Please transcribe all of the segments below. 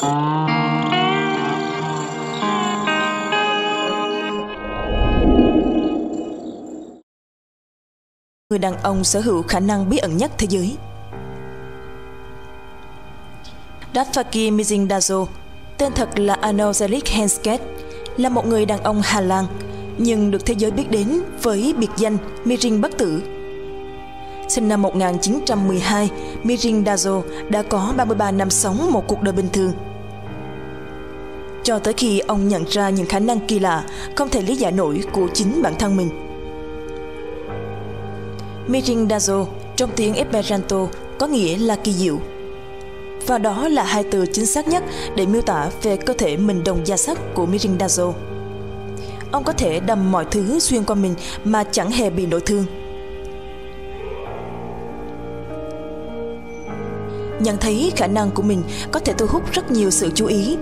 Người đàn ông sở hữu khả năng bí ẩn nhất thế giới Dafaki Mizindazo tên thật là Anozelik Hensket, là một người đàn ông Hà Lan, nhưng được thế giới biết đến với biệt danh Mirin Bất Tử. Sinh năm 1912, Mirin Dazo đã có 33 năm sống một cuộc đời bình thường. Cho tới khi ông nhận ra những khả năng kỳ lạ không thể lý giải nổi của chính bản thân mình. Mirindazo trong tiếng Esperanto có nghĩa là kỳ diệu và đó là hai từ chính xác nhất để miêu tả về cơ thể mình đồng da sắt của Mirindazo. Ông có thể đâm mọi thứ xuyên qua mình mà chẳng hề bị nội thương. Nhận thấy khả năng của mình có thể thu hút rất nhiều sự chú ý,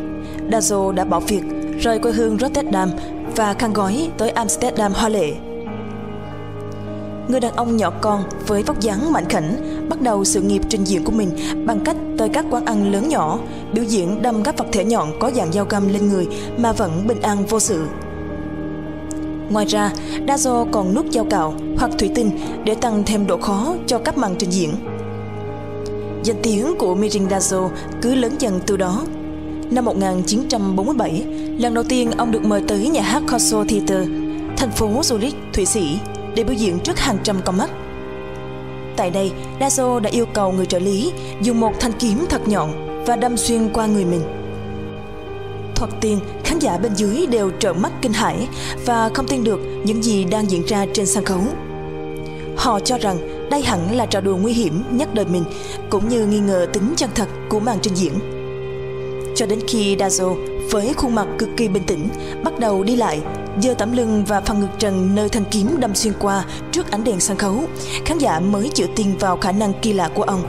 Dazo đã bỏ việc, rời quê hương Rotterdam và khăn gói tới Amsterdam hoa lệ người đàn ông nhỏ con với vóc dáng mạnh khảnh bắt đầu sự nghiệp trình diễn của mình bằng cách tới các quán ăn lớn nhỏ, biểu diễn đâm các vật thể nhọn có dạng dao găm lên người mà vẫn bình an vô sự. Ngoài ra, Dazo còn nút dao cạo hoặc thủy tinh để tăng thêm độ khó cho các màn trình diễn. Danh tiếng của Mirin Dazo cứ lớn dần từ đó. Năm 1947, lần đầu tiên ông được mời tới nhà hát Corso Theater, thành phố Zurich, Thụy Sĩ để biểu diễn trước hàng trăm con mắt. Tại đây, Dazo đã yêu cầu người trợ lý dùng một thanh kiếm thật nhọn và đâm xuyên qua người mình. Thoạt tiên, khán giả bên dưới đều trợn mắt kinh hãi và không tin được những gì đang diễn ra trên sân khấu. Họ cho rằng đây hẳn là trò đùa nguy hiểm nhất đời mình, cũng như nghi ngờ tính chân thật của màn trình diễn. Cho đến khi Dazo với khuôn mặt cực kỳ bình tĩnh bắt đầu đi lại giơ tấm lưng và phần ngực trần nơi thanh kiếm đâm xuyên qua trước ánh đèn sân khấu. Khán giả mới chịu tin vào khả năng kỳ lạ của ông.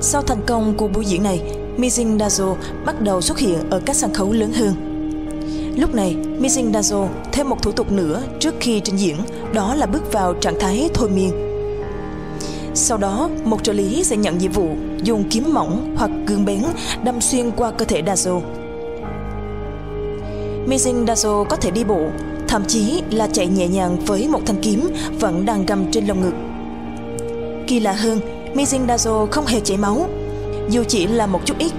Sau thành công của buổi diễn này Mizing Dazo bắt đầu xuất hiện ở các sân khấu lớn hơn. Lúc này, Mizing Dazo thêm một thủ tục nữa trước khi trình diễn, đó là bước vào trạng thái thôi miên. Sau đó, một trợ lý sẽ nhận nhiệm vụ dùng kiếm mỏng hoặc gương bén đâm xuyên qua cơ thể Dazo. Mizing Dazo có thể đi bộ, thậm chí là chạy nhẹ nhàng với một thanh kiếm vẫn đang găm trên lồng ngực. Kỳ lạ hơn, Mizing Dazo không hề chảy máu, dù chỉ là một chút ít.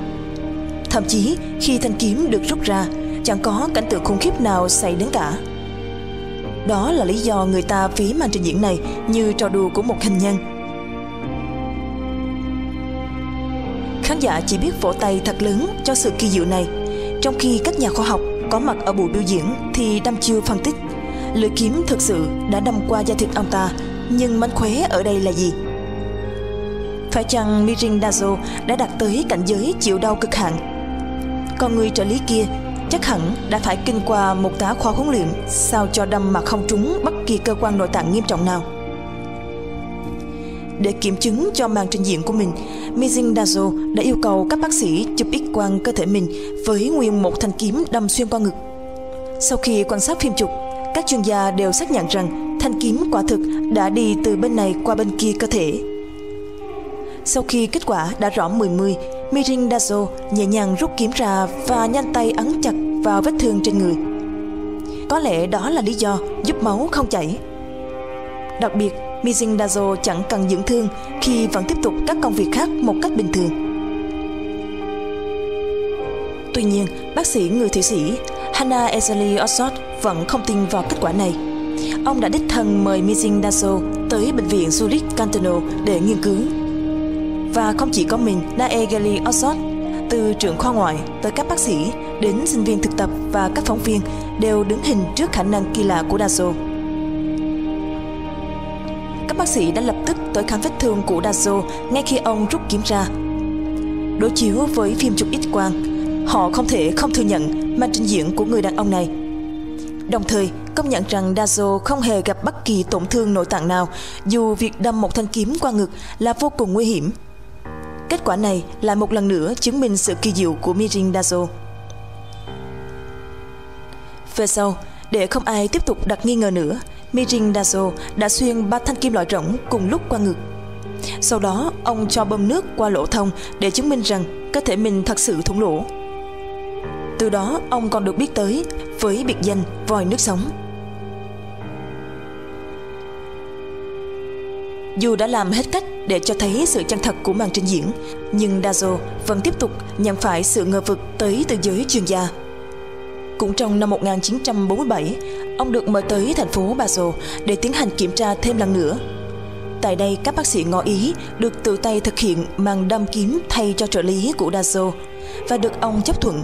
Thậm chí khi thanh kiếm được rút ra, chẳng có cảnh tượng khủng khiếp nào xảy đến cả. Đó là lý do người ta ví màn trình diễn này như trò đùa của một hình nhân. Khán giả chỉ biết vỗ tay thật lớn cho sự kỳ diệu này, trong khi các nhà khoa học có mặt ở buổi biểu diễn thì đâm chiêu phân tích lưỡi kiếm thực sự đã đâm qua da thịt ông ta nhưng mánh khóe ở đây là gì? Phải chăng Mirin Dazo đã đạt tới cảnh giới chịu đau cực hạn? Còn người trợ lý kia chắc hẳn đã phải kinh qua một tá khoa huấn luyện sao cho đâm mà không trúng bất kỳ cơ quan nội tạng nghiêm trọng nào để kiểm chứng cho màn trình diễn của mình, Mizing Dazo đã yêu cầu các bác sĩ chụp x quang cơ thể mình với nguyên một thanh kiếm đâm xuyên qua ngực. Sau khi quan sát phim chụp, các chuyên gia đều xác nhận rằng thanh kiếm quả thực đã đi từ bên này qua bên kia cơ thể. Sau khi kết quả đã rõ 10-10, Mirin Dazo nhẹ nhàng rút kiếm ra và nhanh tay ấn chặt vào vết thương trên người. Có lẽ đó là lý do giúp máu không chảy. Đặc biệt, Mizindazo chẳng cần dưỡng thương khi vẫn tiếp tục các công việc khác một cách bình thường. Tuy nhiên, bác sĩ người Thụy Sĩ Hannah Ezeli Ossot vẫn không tin vào kết quả này. Ông đã đích thân mời Mizindazo tới bệnh viện Zurich Cantonal để nghiên cứu. Và không chỉ có mình, Naegeli Ossot, từ trưởng khoa ngoại tới các bác sĩ đến sinh viên thực tập và các phóng viên đều đứng hình trước khả năng kỳ lạ của Dazo các bác sĩ đã lập tức tới khám vết thương của Dazo ngay khi ông rút kiếm ra. Đối chiếu với phim chụp X quang, họ không thể không thừa nhận màn trình diễn của người đàn ông này. Đồng thời, công nhận rằng Dazo không hề gặp bất kỳ tổn thương nội tạng nào, dù việc đâm một thanh kiếm qua ngực là vô cùng nguy hiểm. Kết quả này lại một lần nữa chứng minh sự kỳ diệu của Mirin Dazo. Về sau, để không ai tiếp tục đặt nghi ngờ nữa, Mirin Dazo đã xuyên ba thanh kim loại rỗng cùng lúc qua ngực. Sau đó, ông cho bơm nước qua lỗ thông để chứng minh rằng cơ thể mình thật sự thủng lỗ. Từ đó ông còn được biết tới với biệt danh vòi nước sống. Dù đã làm hết cách để cho thấy sự chân thật của màn trình diễn, nhưng Dazo vẫn tiếp tục nhận phải sự ngờ vực tới từ giới chuyên gia. Cũng trong năm 1947, ông được mời tới thành phố Basel để tiến hành kiểm tra thêm lần nữa. Tại đây, các bác sĩ ngỏ ý được tự tay thực hiện màn đâm kiếm thay cho trợ lý của Dazo và được ông chấp thuận.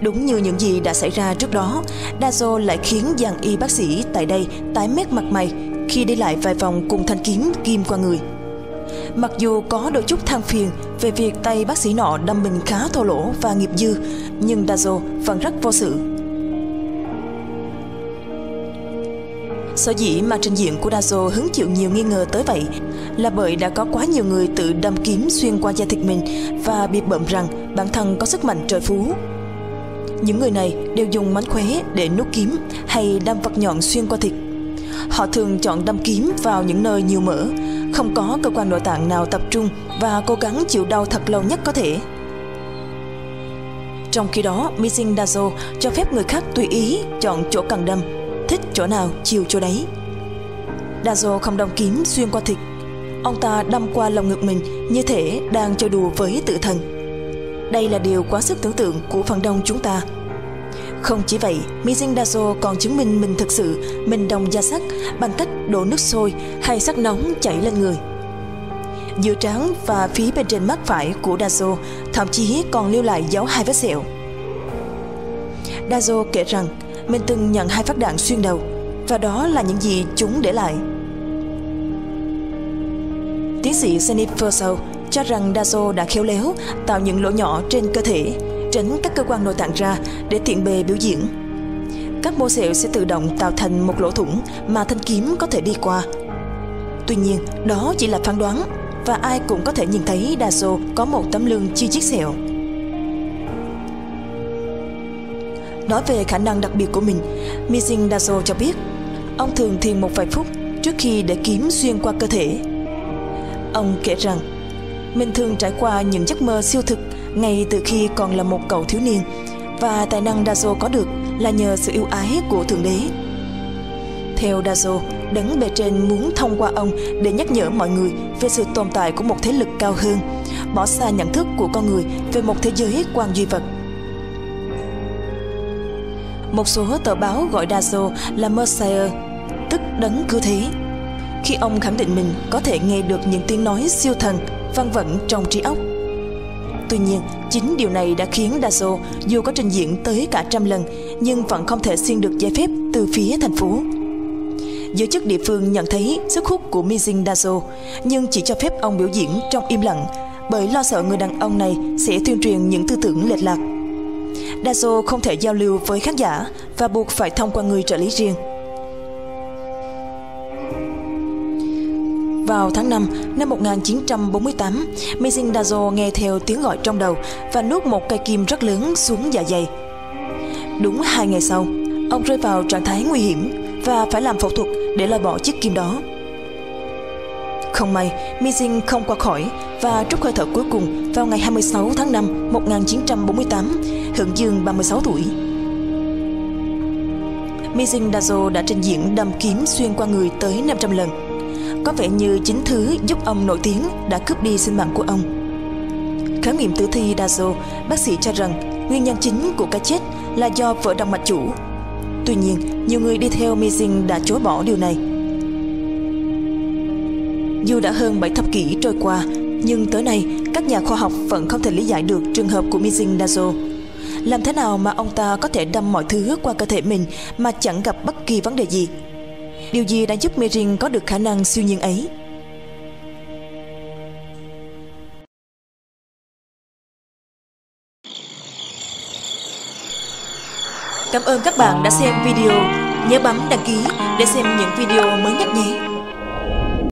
Đúng như những gì đã xảy ra trước đó, Dazo lại khiến dàn y bác sĩ tại đây tái mét mặt mày khi đi lại vài vòng cùng thanh kiếm kim qua người. Mặc dù có đôi chút than phiền về việc tay bác sĩ nọ đâm mình khá thô lỗ và nghiệp dư, nhưng Dazo vẫn rất vô sự. Sở dĩ mà trình diện của Dazo hứng chịu nhiều nghi ngờ tới vậy là bởi đã có quá nhiều người tự đâm kiếm xuyên qua da thịt mình và bị bợm rằng bản thân có sức mạnh trời phú. Những người này đều dùng mánh khóe để nút kiếm hay đâm vật nhọn xuyên qua thịt. Họ thường chọn đâm kiếm vào những nơi nhiều mỡ, không có cơ quan nội tạng nào tập trung và cố gắng chịu đau thật lâu nhất có thể. Trong khi đó, Missing Dazo cho phép người khác tùy ý chọn chỗ cần đâm, thích chỗ nào chiều chỗ đấy. Dazo không đâm kiếm xuyên qua thịt, ông ta đâm qua lòng ngực mình như thể đang chơi đùa với tự thần. Đây là điều quá sức tưởng tượng của phần đông chúng ta. Không chỉ vậy, Mizin Dazo còn chứng minh mình thực sự mình đồng da sắt bằng cách đổ nước sôi hay sắc nóng chảy lên người. Giữa trán và phía bên trên mắt phải của Dazo thậm chí còn lưu lại dấu hai vết sẹo. Dazo kể rằng mình từng nhận hai phát đạn xuyên đầu và đó là những gì chúng để lại. Tiến sĩ Senip Fursau cho rằng Dazo đã khéo léo tạo những lỗ nhỏ trên cơ thể tránh các cơ quan nội tạng ra để tiện bề biểu diễn. Các mô sẹo sẽ tự động tạo thành một lỗ thủng mà thanh kiếm có thể đi qua. Tuy nhiên, đó chỉ là phán đoán và ai cũng có thể nhìn thấy Dazo có một tấm lưng chi chiếc sẹo. Nói về khả năng đặc biệt của mình, Missing Dazo cho biết ông thường thiền một vài phút trước khi để kiếm xuyên qua cơ thể. Ông kể rằng mình thường trải qua những giấc mơ siêu thực ngay từ khi còn là một cậu thiếu niên và tài năng Dazo có được là nhờ sự yêu ái của Thượng Đế. Theo Dazo, đấng bề trên muốn thông qua ông để nhắc nhở mọi người về sự tồn tại của một thế lực cao hơn, bỏ xa nhận thức của con người về một thế giới quan duy vật. Một số tờ báo gọi Dazo là Messiah, tức đấng cứu thế. Khi ông khẳng định mình có thể nghe được những tiếng nói siêu thần vang vẩn trong trí óc Tuy nhiên, chính điều này đã khiến Dazo dù có trình diễn tới cả trăm lần nhưng vẫn không thể xin được giấy phép từ phía thành phố. Giới chức địa phương nhận thấy sức hút của Mizing Dazo nhưng chỉ cho phép ông biểu diễn trong im lặng bởi lo sợ người đàn ông này sẽ tuyên truyền những tư tưởng lệch lạc. Dazo không thể giao lưu với khán giả và buộc phải thông qua người trợ lý riêng. Vào tháng 5 năm 1948, Mizing Dazo nghe theo tiếng gọi trong đầu và nuốt một cây kim rất lớn xuống dạ dày. Đúng hai ngày sau, ông rơi vào trạng thái nguy hiểm và phải làm phẫu thuật để loại bỏ chiếc kim đó. Không may, Mizing không qua khỏi và trút hơi thở cuối cùng vào ngày 26 tháng 5 1948, hưởng dương 36 tuổi. Mizing Dazo đã trình diễn đâm kiếm xuyên qua người tới 500 lần có vẻ như chính thứ giúp ông nổi tiếng đã cướp đi sinh mạng của ông. Khám nghiệm tử thi Dazo, bác sĩ cho rằng nguyên nhân chính của cái chết là do vỡ động mạch chủ. Tuy nhiên, nhiều người đi theo Missing đã chối bỏ điều này. Dù đã hơn 7 thập kỷ trôi qua, nhưng tới nay các nhà khoa học vẫn không thể lý giải được trường hợp của Missing Dazo. Làm thế nào mà ông ta có thể đâm mọi thứ qua cơ thể mình mà chẳng gặp bất kỳ vấn đề gì? Điều gì đã giúp Merin có được khả năng siêu nhiên ấy? Cảm ơn các bạn đã xem video. Nhớ bấm đăng ký để xem những video mới nhất nhé.